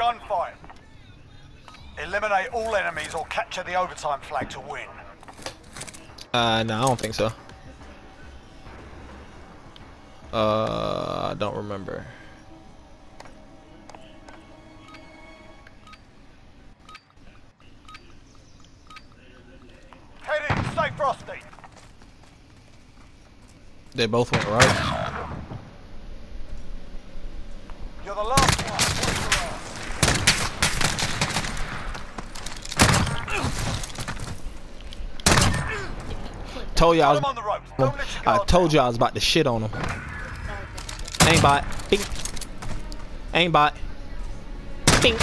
gunfight. Eliminate all enemies or capture the overtime flag to win. Uh, no, I don't think so. Uh, I don't remember. Head in, stay frosty. They both went right. You're the last Told you I was. him on the ropes. Don't let your I told you I was about to shit on him. Aimbot. Bing. Aimbot. Bing.